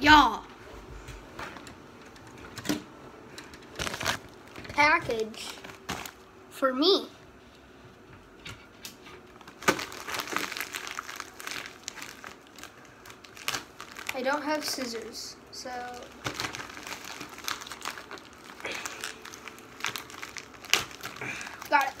Yeah. Package for me. I don't have scissors, so got it.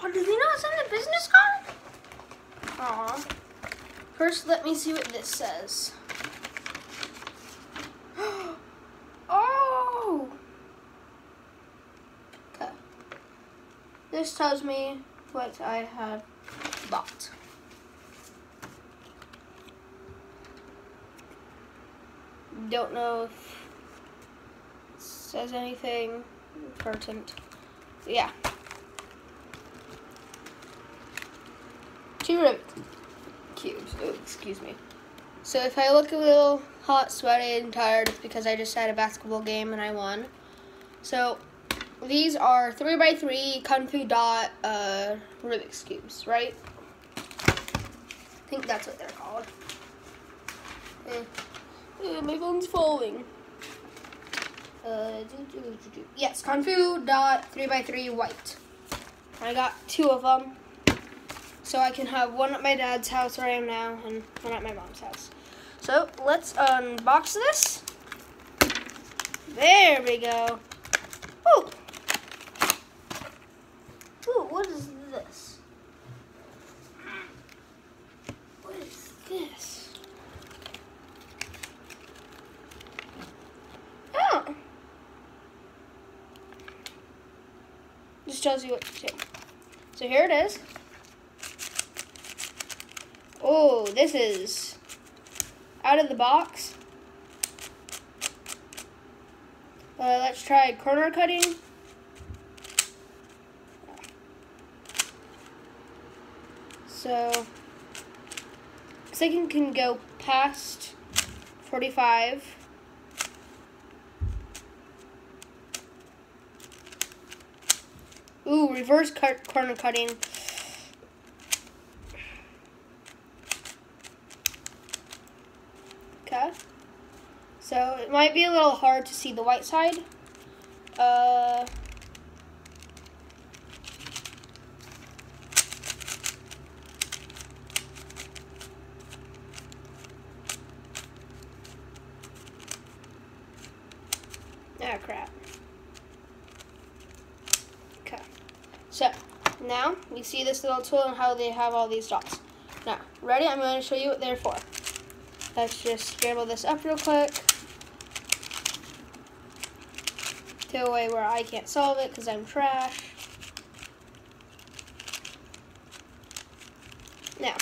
Oh, did they not send a business card? Aw. First, let me see what this says. oh! Okay. This tells me what I have bought. Don't know if it says anything important. Yeah. Two Rubik cubes. Oh, excuse me. So if I look a little hot, sweaty, and tired, it's because I just had a basketball game and I won. So these are three by three Kung Fu Dot uh, Rubik's cubes, right? I think that's what they're called. Eh. Eh, my phone's falling. Uh, do, do, do, do. Yes, Kung Fu Dot three by three white. I got two of them. So I can have one at my dad's house where I am now and one at my mom's house. So let's unbox this. There we go. Ooh. Ooh, what is this? What is this? Oh. Just tells you what to do. So here it is. Oh, this is out of the box. Uh, let's try corner cutting. So, second can go past 45. Ooh, reverse cut corner cutting. Okay. So it might be a little hard to see the white side. Uh, ah, crap. Okay. So now you see this little tool and how they have all these dots. Now, ready? I'm going to show you what they're for. Let's just scramble this up real quick. To a way where I can't solve it because I'm trash. Now,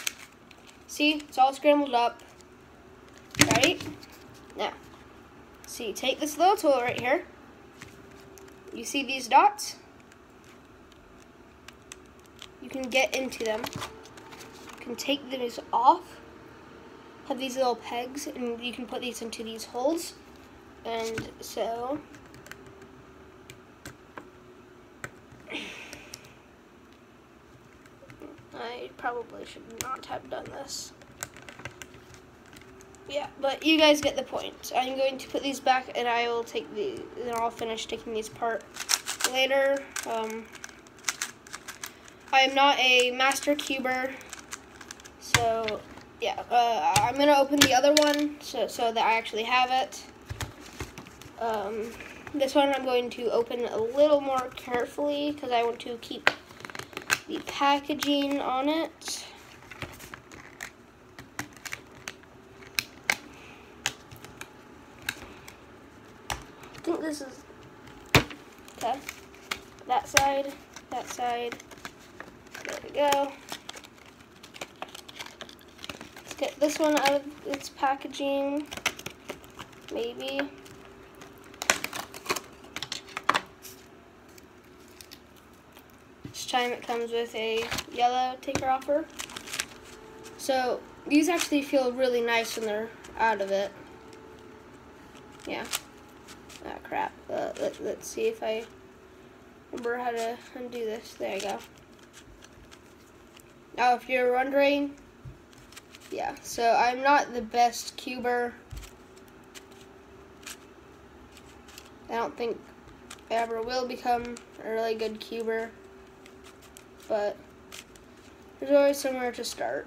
see, it's all scrambled up. right? Now, see, take this little tool right here. You see these dots? You can get into them. You can take these off have these little pegs and you can put these into these holes. And so I probably should not have done this. Yeah, but you guys get the point. I'm going to put these back and I will take the, and I'll finish taking these apart later. Um, I am not a master cuber, so yeah, uh, I'm going to open the other one so, so that I actually have it. Um, this one I'm going to open a little more carefully because I want to keep the packaging on it. I think this is, okay, that side, that side, there we go. Let's get this one out of its packaging, maybe. Time it comes with a yellow taker offer. So these actually feel really nice when they're out of it. Yeah. Ah, crap. Uh, let, let's see if I remember how to undo this. There you go. Now, if you're wondering, yeah, so I'm not the best cuber. I don't think I ever will become a really good cuber, but there's always somewhere to start.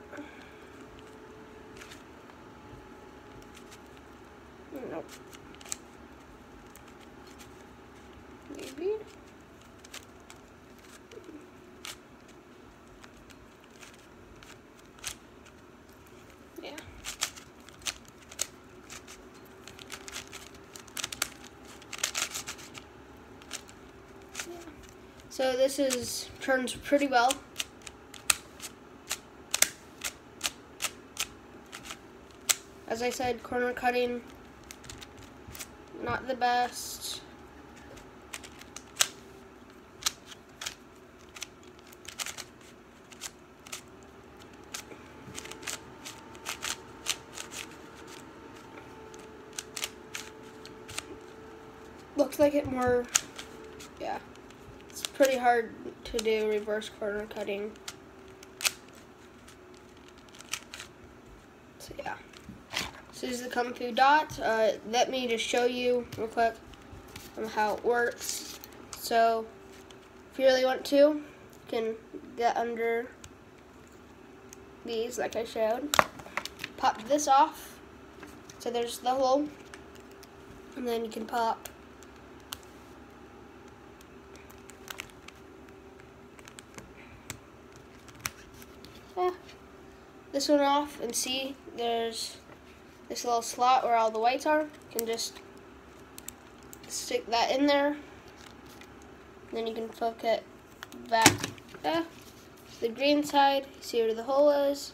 Nope. Maybe. Yeah. So this is turns pretty well. As I said, corner cutting not the best. Looks like it more, pretty hard to do reverse corner cutting. So yeah. This is the Kung Fu dot. Uh, let me just show you real quick how it works. So, if you really want to, you can get under these like I showed. Pop this off. So there's the hole. And then you can pop yeah, this one off and see there's this little slot where all the whites are. You can just stick that in there. Then you can flip it back uh, to the green side. See where the hole is.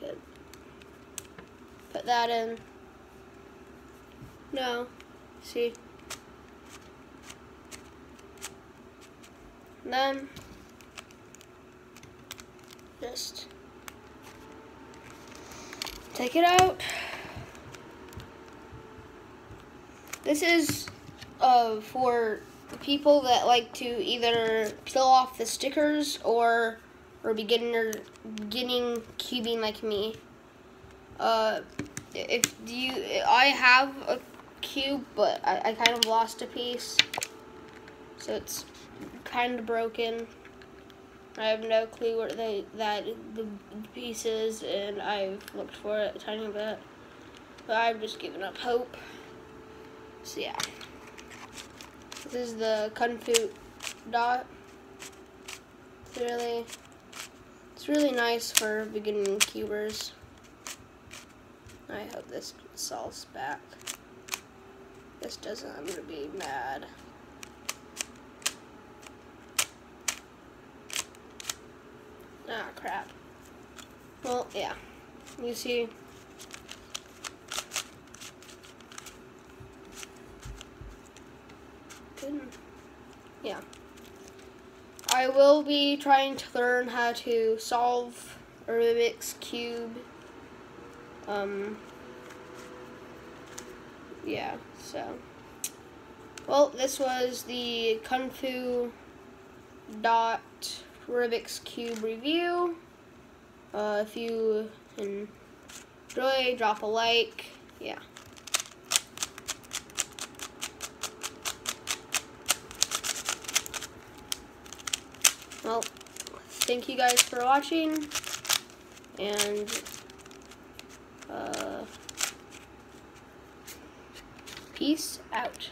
Good. Put that in. No. See? And then just take it out. This is uh, for people that like to either peel off the stickers or or beginner beginning cubing like me. Uh, if you, I have a cube, but I, I kind of lost a piece, so it's kind of broken. I have no clue where they that the piece is, and I've looked for it a tiny bit, but I've just given up hope. So yeah, this is the Kung Fu dot. It's really, it's really nice for beginning cubers. I hope this solves back. This doesn't, I'm gonna be mad. Ah, crap. Well, yeah. You see, yeah. I will be trying to learn how to solve a Rubik's Cube. Um, yeah, so. Well, this was the Kung Fu dot Rubik's Cube review. Uh, if you enjoy, drop a like. Yeah. Well, thank you guys for watching, and uh, peace out.